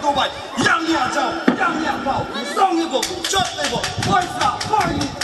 go back young 个，开始啦，开始